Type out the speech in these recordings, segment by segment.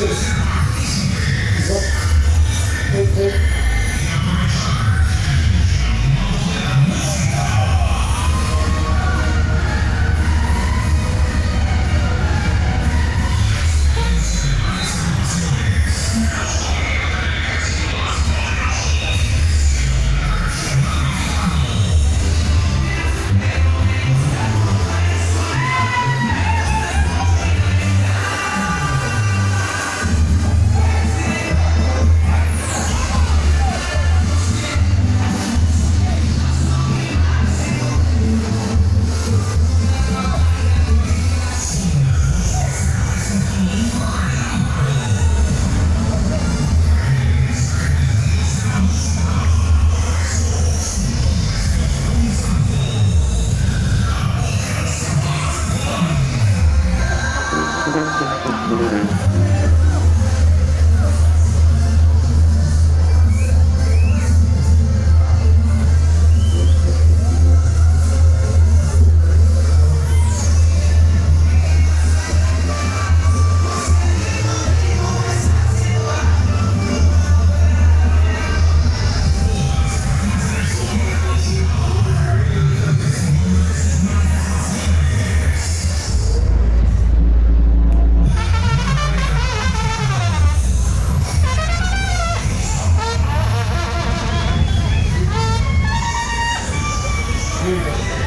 Jesus.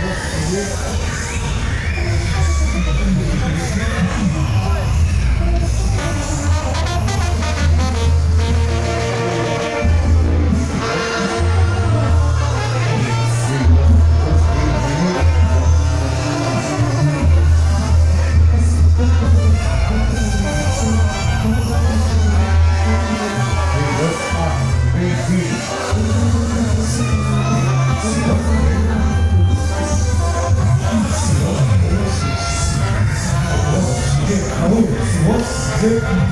Вот, вот. Buenas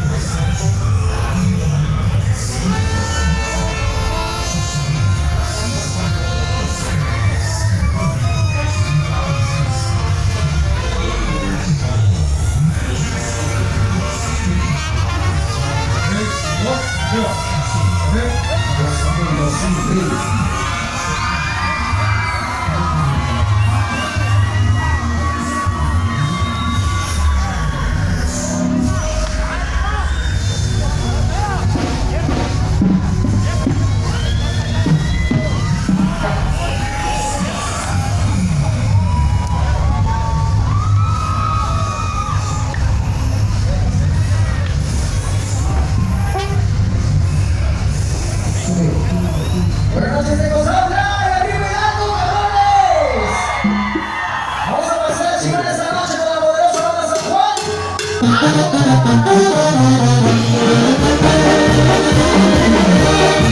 noches de Cozabla y arriba y alto, cabrones. Vamos a pasar chingón esta noche con la poderosa banda San Juan.